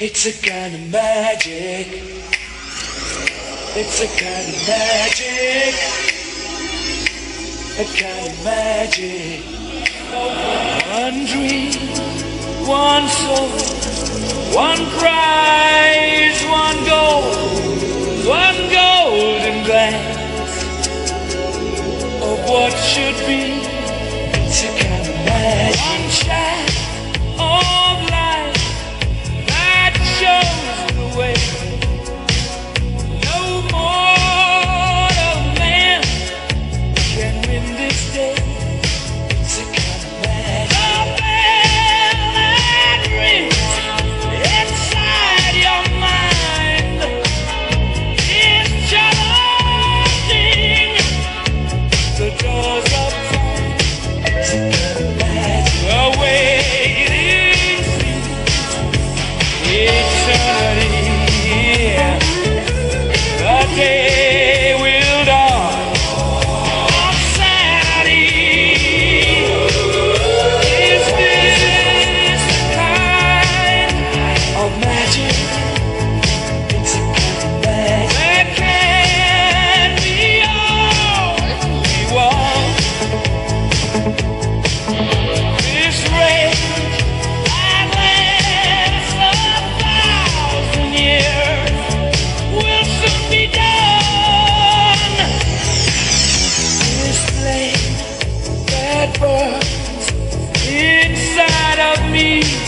It's a kind of magic. It's a kind of magic. A kind of magic. One dream, one soul, one pride. inside of me.